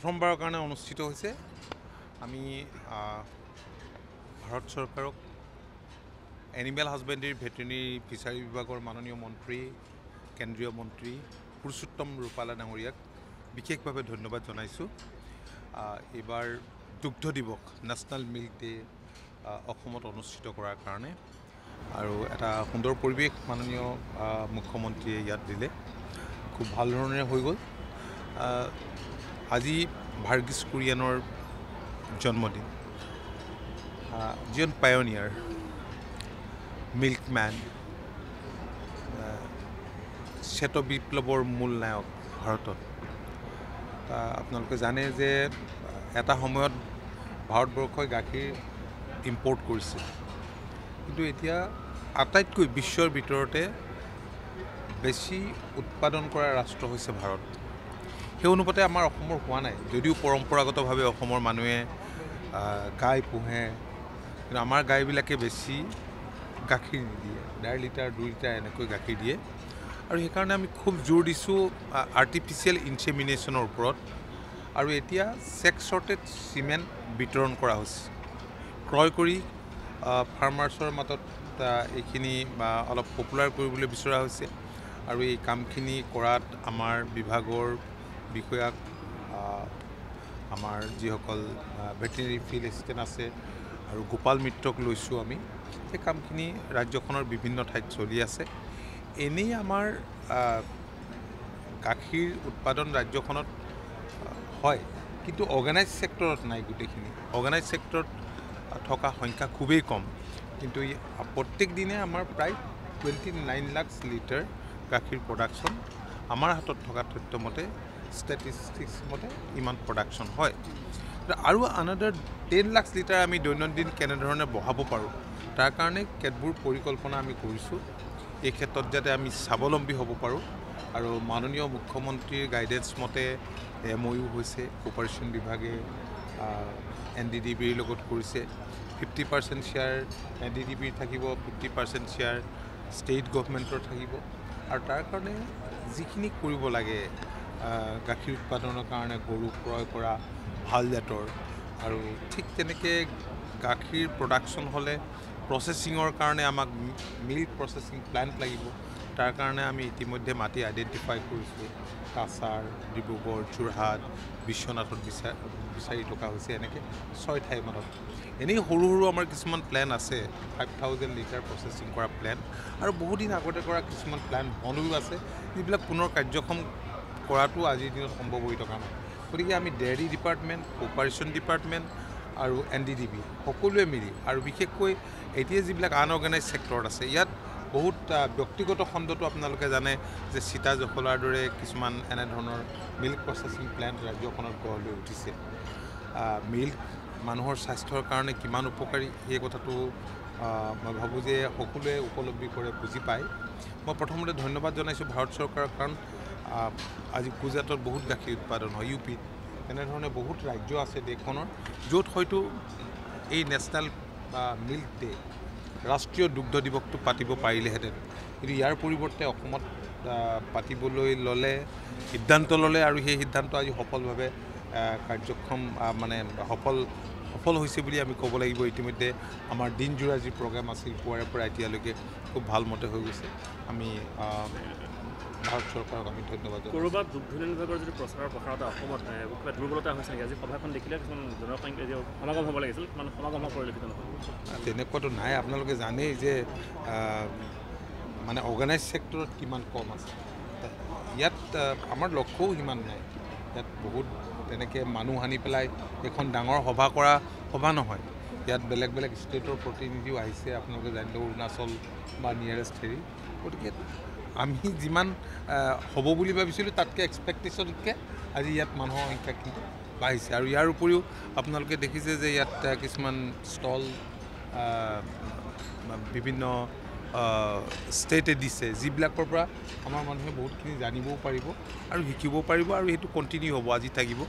প্ৰথমবাৰৰ কাৰণে অনুষ্ঠিত হৈছে। আমি ভাৰত চৰকাৰক এনিমেল হাজবেণ্ডেৰী ভেটেৰিনেৰী ফিচাৰী বিভাগৰ মাননীয় মন্ত্ৰী কেন্দ্ৰীয় মন্ত্ৰী পুৰুষোত্তম ৰূপালা ডাঙৰীয়াক বিশেষভাৱে ধন্যবাদ জনাইছোঁ। এইবাৰ দুগ্ধ দিৱস নেশ্যনেল মিল্ক ডে অসমত অনুষ্ঠিত কৰাৰ কাৰণে। আৰু এটা সুন্দৰ পৰিৱেশ মাননীয় মুখ্যমন্ত্ৰীয়ে ইয়াত দিলে। খুব ভাল ধৰণেৰে হৈ গ'ল। আজি ভাৰ্গিছ কুৰিয়ানৰ জন্মদিন। যিজন পায়নিয়াৰ মিল্কমেন শ্বেত বিপ্লৱৰ মূল নায়ক ভাৰতত। আপোনালোকে জানে যে এটা সময়ত ভাৰতবৰ্ষই গাখীৰ ইম্পৰ্ট কৰিছিল। কিন্তু এতিয়া আটাইতকৈ বিশ্বৰ ভিতৰতে বেছি উৎপাদন কৰা ৰাষ্ট্ৰ হৈছে ভাৰত। সেই অনুপাতে আমাৰ অসমৰ হোৱা নাই। যদিও পৰম্পৰাগতভাৱে অসমৰ মানুহে গাই পোহে কিন্তু আমাৰ গাইবিলাকে বেছি গাখীৰ নিদিয়ে। ডেৰ লিটাৰ দুই লিটাৰ এনেকৈ গাখীৰ দিয়ে। আৰু সেইকাৰণে আমি খুব জোৰ দিছোঁ আৰ্টিফিচিয়েল ইনচেমিনেশ্যনৰ ওপৰত। আৰু এতিয়া ছেক্স শ্বৰ্টেজ চিমেণ্ট বিতৰণ কৰা হৈছে। ক্ৰয় কৰি ফাৰ্মাৰ্ছৰ মাজত এইখিনি অলপ পপুলাৰ কৰিবলৈ বিচৰা হৈছে। আৰু এই কামখিনি কৰাত আমাৰ বিভাগৰ বিষয়াক আমাৰ যিসকল ভেটেৰিনেৰী ফিল্ড এছিষ্টেণ্ট আছে আৰু গোপাল মিত্ৰক লৈছোঁ আমি। সেই কামখিনি ৰাজ্যখনৰ বিভিন্ন ঠাইত চলি আছে। এনেই আমাৰ গাখীৰ উৎপাদন ৰাজ্যখনত হয় কিন্তু অৰ্গেনাইজ ছেক্টৰত নাই গোটেইখিনি। অৰ্গেনাইজ ছেক্টৰত থকা সংখ্যা খুবেই কম। কিন্তু প্ৰত্যেক দিনে আমাৰ প্ৰায় টুৱেণ্টি নাইন লাখছ লিটাৰ গাখীৰ প্ৰডাকশ্যন আমাৰ হাতত থকা তথ্য মতে ষ্টেটিষ্টিক্স মতে ইমান প্ৰডাকশ্যন হয়। আৰু আনাদাৰ টেন লাখছ লিটাৰ আমি দৈনন্দিন কেনেধৰণে বঢ়াব পাৰোঁ তাৰ কাৰণে কেতবোৰ পৰিকল্পনা আমি কৰিছোঁ। এই ক্ষেত্ৰত যাতে আমি স্বাৱলম্বী হ'ব পাৰোঁ আৰু মাননীয় মুখ্যমন্ত্ৰীৰ গাইডেঞ্চ মতে এম অ' ইউ হৈছে কোপাৰেশ্যন বিভাগে এন ডি ডি বিৰ লগত কৰিছে। Fifty percent share N D D বিৰ থাকিব ফিফটি পাৰ্চেণ্ট শ্বেয়াৰ ষ্টেট গভমেণ্টৰ থাকিব। আৰু তাৰ কাৰণে যিখিনি কৰিব লাগে গাখীৰ উৎপাদনৰ কাৰণে গৰু ক্ৰয় কৰা ভাল জাতৰ। আৰু ঠিক তেনেকৈ গাখীৰ প্ৰডাকশ্যন হ'লে প্ৰচেছিঙৰ কাৰণে আমাক মিল্ক প্ৰচেছিং প্লেণ্ট লাগিব। তাৰ কাৰণে আমি ইতিমধ্যে মাটি আইডেণ্টিফাই কৰিছোঁ। কাছাৰ ডিব্ৰুগড় যোৰহাট বিশ্বনাথত বিচাৰ বিচাৰি থকা হৈছে এনেকৈ ছয় ঠাইমানত এনেই সৰু সৰু আমাৰ কিছুমান প্লেন আছে ফাইভ থাউজেণ্ড লিটাৰ প্ৰচেছিং কৰা প্লেন আৰু বহুদিন আগতে কৰা কিছুমান প্লেন বনোও আছে যিবিলাক পুনৰ কাৰ্যক্ষম কৰাটো আজিৰ দিনত সম্ভৱ হৈ থকা নাই। গতিকে আমি ডেইৰী ডিপাৰ্টমেণ্ট কোপাৰেশ্যন ডিপাৰ্টমেণ্ট আৰু এন ডি ডি বি সকলোৱে মিলি আৰু বিশেষকৈ এতিয়া যিবিলাক আনঅৰ্গেনাইজ ছেক্টৰত আছে ইয়াত বহুত ব্যক্তিগত খণ্ডটো আপোনালোকে জানে যে সীতা জখলাৰ দৰে কিছুমান এনেধৰণৰ মিল্ক প্ৰচেছিং প্লেণ্ট ৰাজ্যখনত গঢ় লৈ উঠিছে। মিল্ক মানুহৰ স্বাস্থ্যৰ কাৰণে কিমান উপকাৰী সেই কথাটো মই ভাবোঁ যে সকলোৱে উপলব্ধি কৰে বুজি পায়। মই প্ৰথমতে ধন্যবাদ জনাইছোঁ ভাৰত চৰকাৰক কাৰণ আজি গুজৰাটত বহুত গাখীৰ উৎপাদন হয় ইউ পিত তেনেধৰণে বহুত ৰাজ্য আছে দেশখনৰ য'ত হয়তো এই নেশ্যনেল মিল্ক ডে ৰাষ্ট্ৰীয় দুগ্ধ দিৱসটো পাতিব পাৰিলেহেঁতেন। কিন্তু ইয়াৰ পৰিৱৰ্তে অসমত পাতিবলৈ ল'লে সিদ্ধান্ত ল'লে আৰু সেই সিদ্ধান্ত আজি সফলভাৱে কাৰ্যক্ষম মানে সফল সফল হৈছে বুলি আমি ক'ব লাগিব। ইতিমধ্যে আমাৰ দিনজোৰা যি প্ৰগ্ৰেম আছিল পুৱাৰে পৰা এতিয়ালৈকে খুব ভাল মতে হৈ গৈছে। আমি ভাৰত চৰকাৰক আমি ধন্যবাদ ক'ৰবাত বিভাগৰ প্ৰচাৰৰ প্ৰসাৰতা অসমত কিবা দুৰ্বলতা হৈছে নেকি আজি সভাখন দেখিলে কিছুমান জনসংখ্যা সমাগম হ'ব লাগিছিল মানে সমাগম পৰিলক্ষিত তেনেকুৱাতো নাই আপোনালোকে জানেই যে মানে অৰ্গেনাইজ ছেক্টৰত কিমান কম আছে। ইয়াত আমাৰ লক্ষ্যও সিমান নাই। ইয়াত বহুত তেনেকৈ মানুহ আনি পেলাই এখন ডাঙৰ সভা কৰা সভা নহয়। ইয়াত বেলেগ বেলেগ ষ্টেটৰ প্ৰতিনিধিও আহিছে আপোনালোকে জানিলে অৰুণাচল বা নিয়েৰেষ্ট হেৰি। গতিকে আমি যিমান হ'ব বুলি ভাবিছিলোঁ তাতকৈ এক্সপেক্টেশ্যনতকৈ আজি ইয়াত মানুহৰ সংখ্যা কি বাঢ়িছে। আৰু ইয়াৰ উপৰিও আপোনালোকে দেখিছে যে ইয়াত কিছুমান ষ্টল বিভিন্ন ষ্টেটে দিছে যিবিলাকৰ পৰা আমাৰ মানুহে বহুতখিনি জানিবও পাৰিব আৰু শিকিবও পাৰিব আৰু সেইটো কণ্টিনিউ হ'ব আজি থাকিব।